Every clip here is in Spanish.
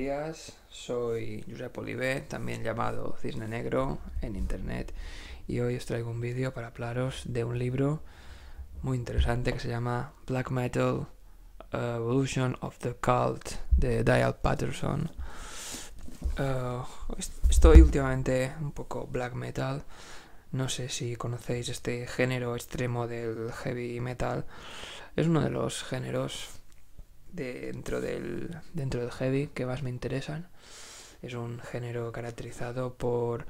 días, soy Josep Olivé, también llamado Cisne Negro en internet, y hoy os traigo un vídeo para hablaros de un libro muy interesante que se llama Black Metal Evolution of the Cult de Dial Patterson. Uh, estoy últimamente un poco black metal. No sé si conocéis este género extremo del heavy metal. Es uno de los géneros dentro del, dentro del heavy que más me interesan. Es un género caracterizado por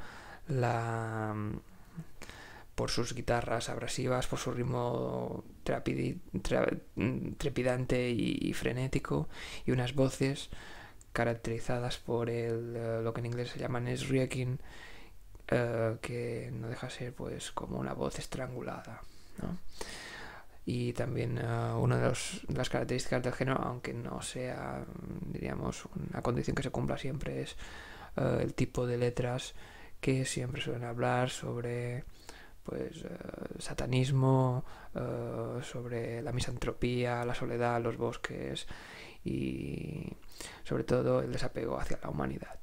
la por sus guitarras abrasivas, por su ritmo trepidante y, frenético y unas voces caracterizadas por el, eh, lo que en inglés se llama Nesrieking, eh, que no deja ser pues como una voz estrangulada. ¿no? Y también uh, una de las características del género, aunque no sea, diríamos, una condición que se cumpla siempre, es uh, el tipo de letras que siempre suelen hablar sobre pues uh, satanismo, sobre la misantropía, la soledad, los bosques y sobre todo el desapego hacia la humanidad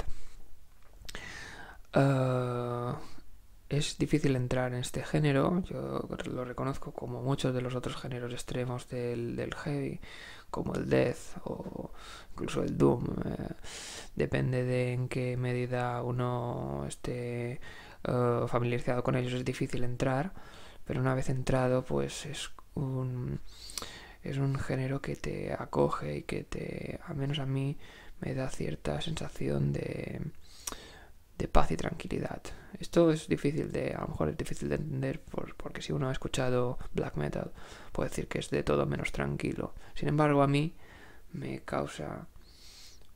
es difícil entrar en este género, yo lo reconozco como muchos de los otros géneros extremos del, del heavy, como el death o incluso el doom. Eh, depende de en qué medida uno esté uh, familiarizado con ellos, es difícil entrar, pero una vez entrado, pues es un, es un género que te acoge y que te, al menos a mí, me da cierta sensación de de paz y tranquilidad. Esto es difícil de, a lo mejor es difícil de entender porque si uno ha escuchado black metal puede decir que es de todo menos tranquilo. Sin embargo, a mí me causa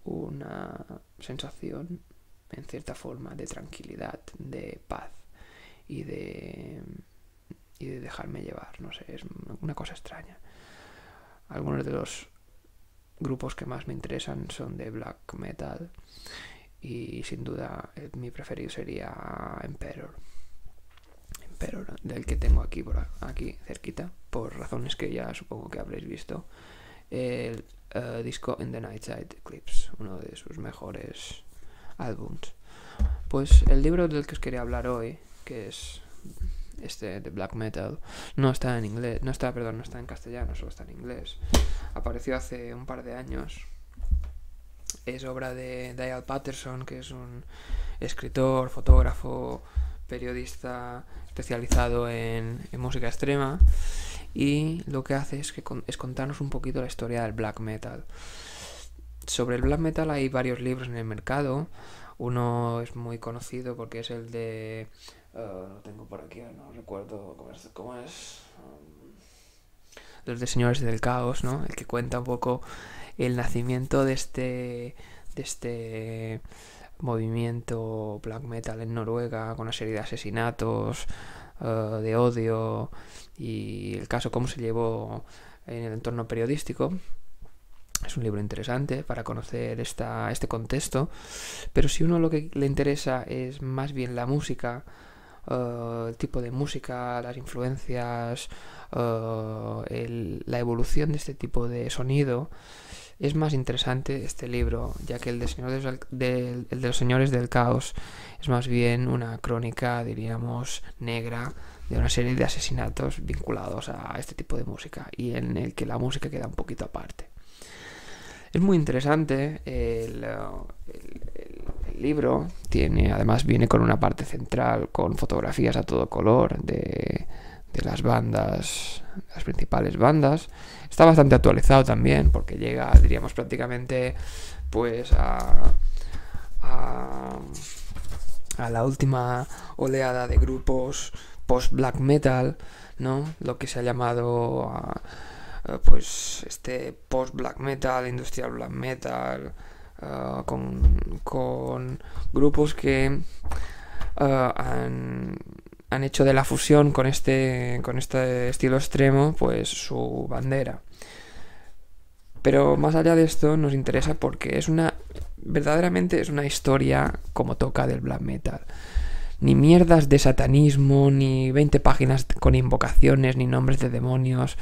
una sensación en cierta forma de tranquilidad, de paz y de y de dejarme llevar, no sé, es una cosa extraña. Algunos de los grupos que más me interesan son de black metal y sin duda mi preferido sería Emperor. Emperor, del que tengo aquí, por aquí cerquita, por razones que ya supongo que habréis visto. El eh, disco In the Nightside Eclipse, uno de sus mejores álbums. Pues el libro del que os quería hablar hoy, que es este de black metal, no está en inglés, no está, perdón, no está en castellano, solo está en inglés. Apareció hace un par de años es obra de Dial Patterson, que es un escritor, fotógrafo, periodista especializado en, música extrema. Y lo que hace es, que es contarnos un poquito la historia del black metal. Sobre el black metal hay varios libros en el mercado. Uno es muy conocido porque es el de... Uh, lo tengo por aquí, no recuerdo cómo es. Cómo es um, los de Señores del Caos, ¿no? El que cuenta un poco el nacimiento de este, de este movimiento black metal en Noruega, con una serie de asesinatos, eh, de odio y el caso cómo se llevó en el entorno periodístico. Es un libro interesante para conocer esta, este contexto, pero si uno lo que le interesa es más bien la música, eh, el tipo de música, las influencias, eh, la evolución de este tipo de sonido, es más interesante este libro, ya que el de, de los Señores del Caos es más bien una crónica, diríamos, negra de una serie de asesinatos vinculados a este tipo de música y en el que la música queda un poquito aparte. Es muy interesante el, libro, tiene, además viene con una parte central con fotografías a todo color de, de las bandas, las principales bandas. Está bastante actualizado también, porque llega, diríamos, prácticamente pues a, a, la última oleada de grupos post-black metal, ¿no? Lo que se ha llamado pues este post-black metal, industrial black metal, con, con, grupos que han han hecho de la fusión con este, con este estilo extremo, pues su bandera. Pero más allá de esto nos interesa porque es una, verdaderamente es una historia como toca del black metal. Ni mierdas de satanismo, ni 20 páginas con invocaciones, ni nombres de demonios,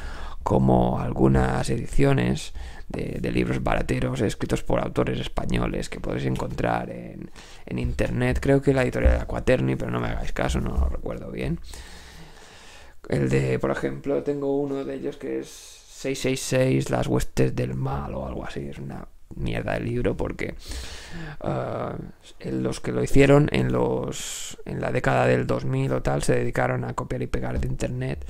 como algunas ediciones de, libros barateros escritos por autores españoles que podéis encontrar en, en internet. Creo que la editorial de Aquaterni, pero no me hagáis caso, no lo recuerdo bien. El de, por ejemplo, tengo uno de ellos que es 666, Las huestes del mal o algo así. Es una mierda de libro porque uh, los que lo hicieron en los en la década del 2000 o tal se dedicaron a copiar y pegar de internet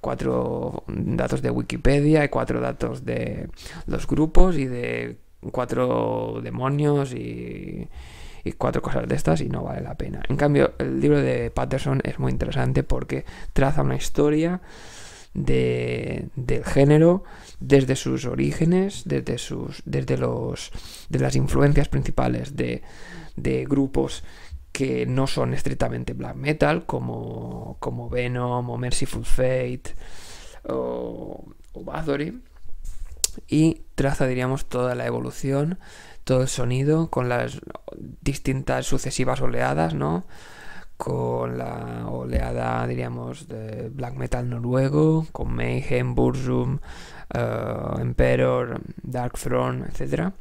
cuatro datos de Wikipedia y cuatro datos de los grupos y de cuatro demonios y, y cuatro cosas de estas y no vale la pena. En cambio, el libro de Patterson es muy interesante porque traza una historia de, del género desde sus orígenes, desde sus desde los de las influencias principales de, de grupos que no son estrictamente black metal, como, como Venom o Merciful Fate o, o Bathory, y traza, diríamos, toda la evolución, todo el sonido con las distintas sucesivas oleadas, ¿no? Con la oleada, diríamos, de black metal noruego, con Mayhem, Burzum, uh, Emperor, Dark Throne, etc.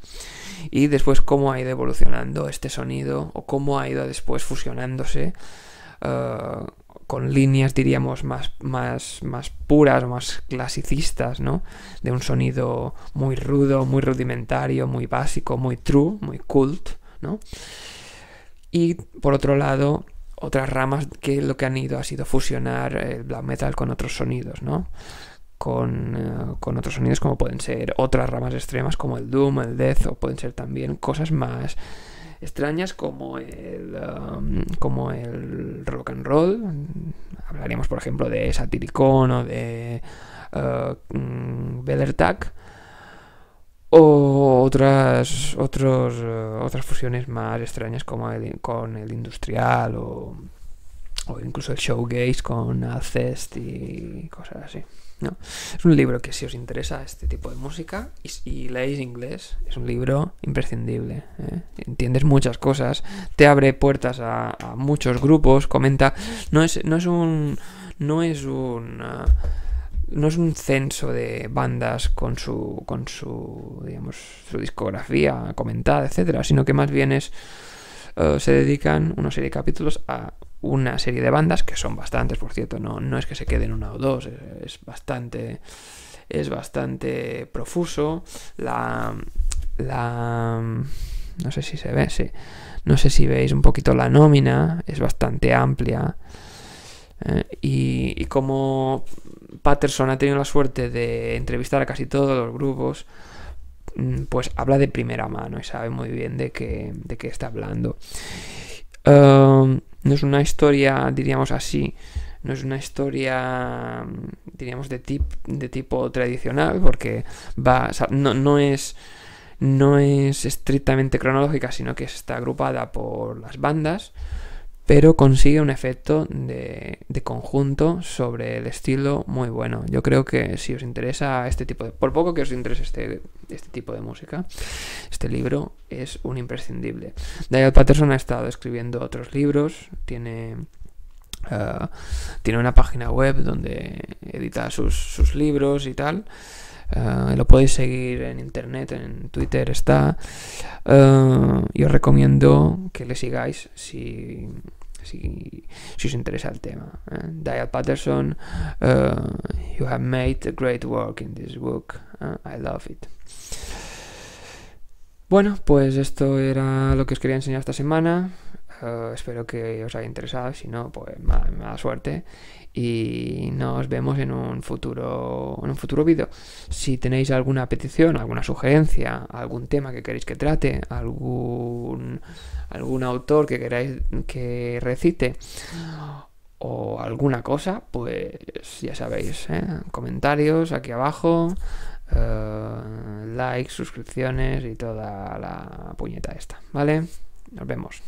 Y después cómo ha ido evolucionando este sonido o cómo ha ido después fusionándose uh, con líneas, diríamos, más, más, más puras, más clasicistas, ¿no? De un sonido muy rudo, muy rudimentario, muy básico, muy true, muy cult, ¿no? Y por otro lado, otras ramas que lo que han ido ha sido fusionar el black metal con otros sonidos, ¿no? Con, eh, con, otros sonidos como pueden ser otras ramas extremas como el doom, el death o pueden ser también cosas más extrañas como el, um, como el rock and roll. Hablaríamos por ejemplo de Satyricon o de uh, mm, o otras otros, uh, otras fusiones más extrañas como el, con el industrial o, incluso el showgaze con Alcest y cosas así. ¿No? Es un libro que si os interesa este tipo de música y, leéis inglés, es un libro imprescindible. ¿eh? Entiendes muchas cosas, te abre puertas a, muchos grupos, comenta... No es, no es un... No es un... no es un censo de bandas con su, con su, digamos, su discografía comentada, etcétera, sino que más bien es, uh, se dedican una serie de capítulos a una serie de bandas, que son bastantes, por cierto, no, no es que se queden una o dos, es, bastante es bastante profuso. La, la. No sé si se ve, sí. No sé si veis un poquito la nómina, es bastante amplia. Eh, y, como Patterson ha tenido la suerte de entrevistar a casi todos los grupos, mm, pues habla de primera mano y sabe muy bien de qué, de qué está hablando. Um, no es una historia, diríamos así, no es una historia, diríamos, de, tip, de tipo tradicional, porque va, no, no, es, no es estrictamente cronológica, sino que está agrupada por las bandas, pero consigue un efecto de, de, conjunto sobre el estilo muy bueno. Yo creo que si os interesa este tipo de... Por poco que os interese este, este tipo de música, este libro es un imprescindible. Daniel Patterson ha estado escribiendo otros libros, tiene... Uh, tiene una página web donde edita sus, sus libros y tal. Uh, lo podéis seguir en internet, en Twitter está. Uh, y os recomiendo que le sigáis si, si, si os interesa el tema. Eh? Dial Patterson, uh, you have made a great work in this book. Uh, I love it. Bueno, pues esto era lo que os quería enseñar esta semana. Uh, espero que os haya interesado. Si no, pues mala, mala suerte y nos vemos en un futuro en un futuro vídeo. Si tenéis alguna petición, alguna sugerencia, algún tema que queréis que trate, algún algún autor que queráis que recite o alguna cosa, pues ya sabéis, ¿eh? comentarios aquí abajo, uh, likes, suscripciones y toda la puñeta esta, ¿vale? Nos vemos.